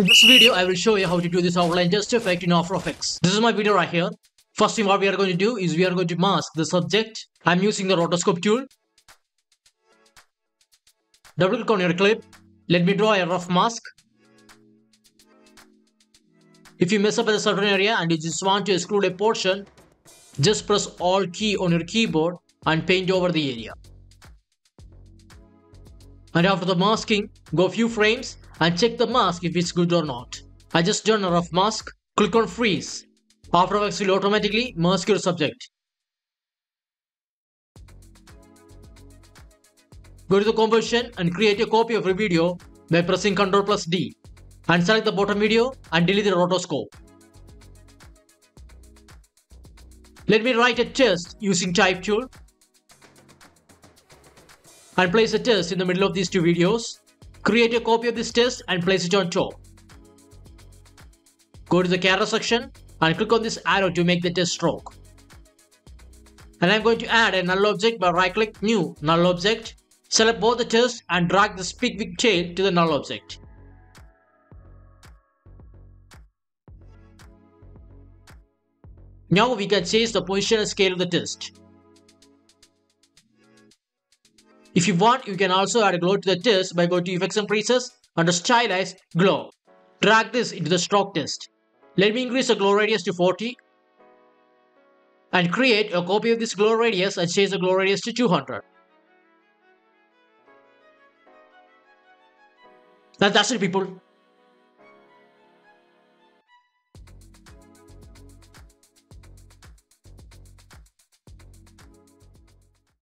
In this video, I will show you how to do this outline text effect in After Effects. This is my video right here. First thing what we are going to do is we are going to mask the subject. I'm using the rotoscope tool. Double click on your clip. Let me draw a rough mask. If you mess up at a certain area and you just want to exclude a portion, just press Alt key on your keyboard and paint over the area. And after the masking, go a few frames and check the mask if it's good or not. I just done a rough mask. Click on freeze. After Effects will automatically mask your subject. Go to the composition and create a copy of your video by pressing Ctrl plus D and select the bottom video and delete the rotoscope. Let me write a text using type tool and place a text in the middle of these two videos. Create a copy of this text and place it on top. Go to the camera section and click on this arrow to make the text stroke. And I'm going to add a null object by right click new null object. Select both the text and drag the pick whip tool to the null object. Now we can change the position and scale of the text. If you want, you can also add a glow to the text by going to Effects and Presets under Stylize Glow. Drag this into the stroke text. Let me increase the glow radius to 40 and create a copy of this glow radius and change the glow radius to 200. Now that's it people.